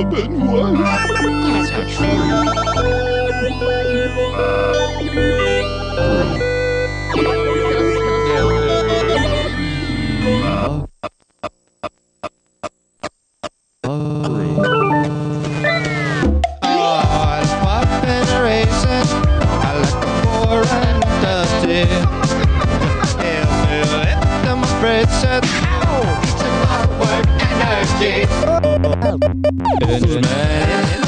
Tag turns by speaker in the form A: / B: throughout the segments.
A: a baignoire.
B: That's not true.
C: Gentlemen.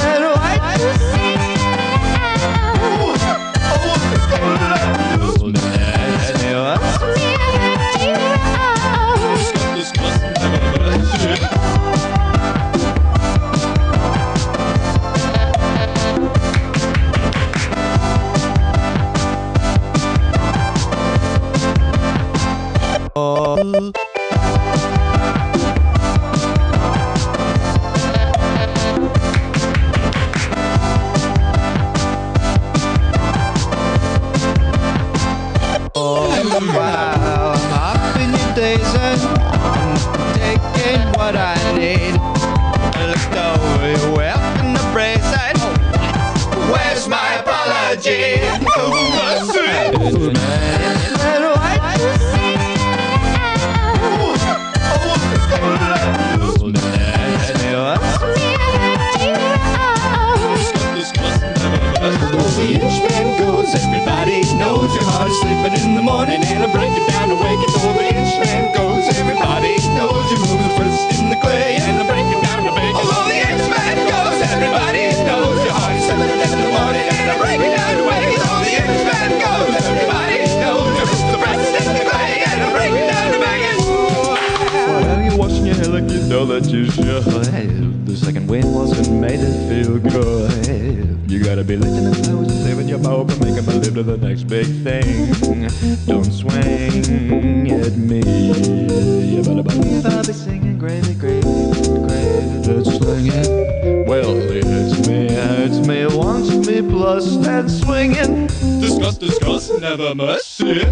C: Let that you should. The second wind wasn't made to feel good. You gotta be lifting the power, saving your power for making a live to the next big thing. Don't swing at me. You better believe I'll be singing gravy, gravy, gravy. Let's swing it. Well, it hurts me, hurts me, wants me, plus and swinging.
A: Discuss, discuss, never mercy.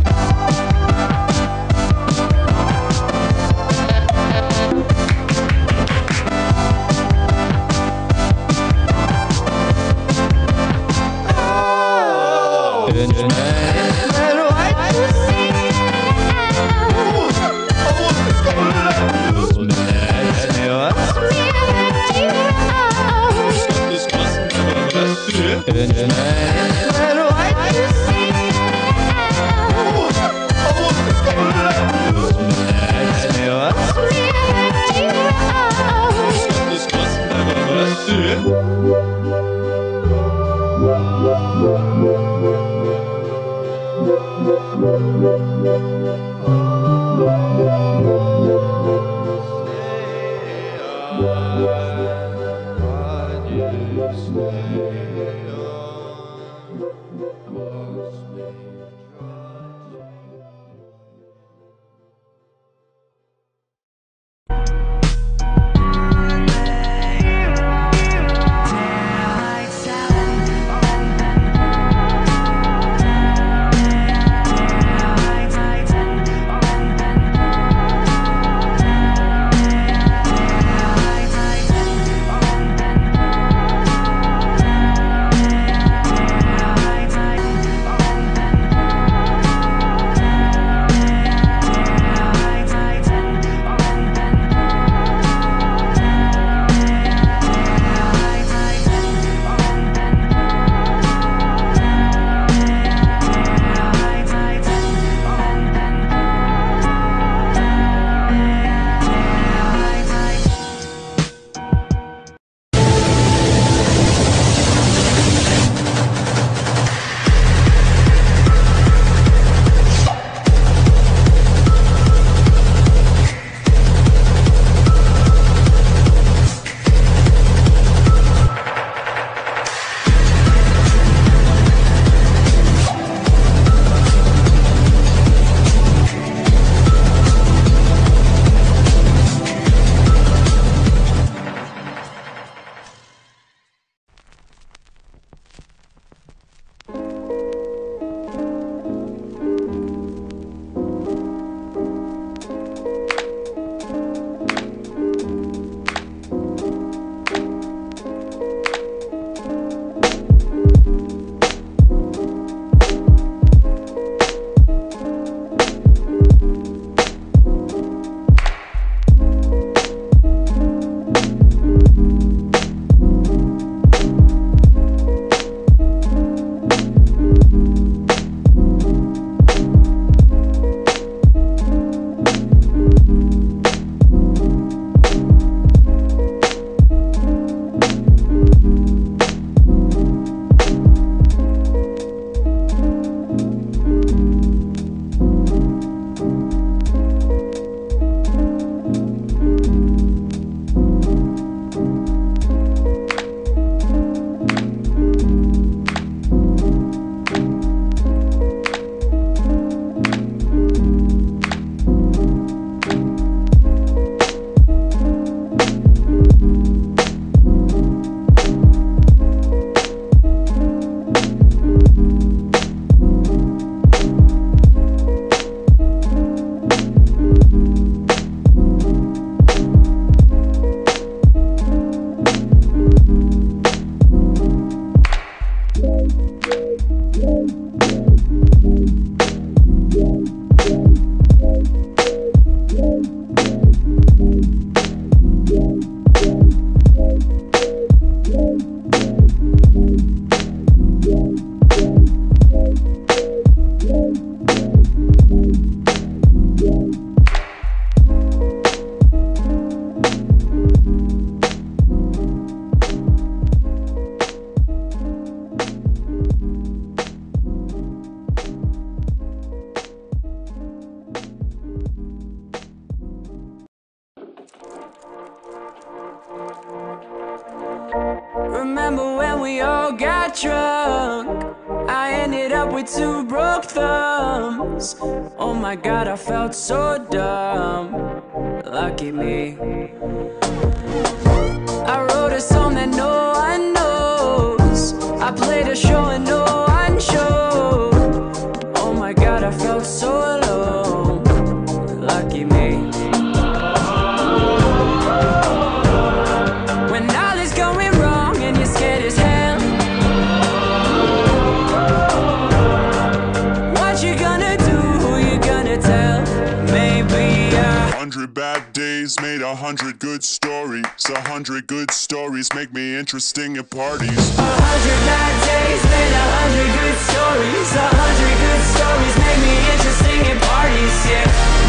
D: Seven. With two broke thumbs. Oh my god, I felt so dumb. Lucky me. I wrote a song that no one knows. I played a show and no one showed.
E: Hundred bad days made a hundred good stories. A hundred good stories make me interesting at parties.
D: A hundred bad days made a hundred good stories. A hundred good stories make me interesting at parties, yeah.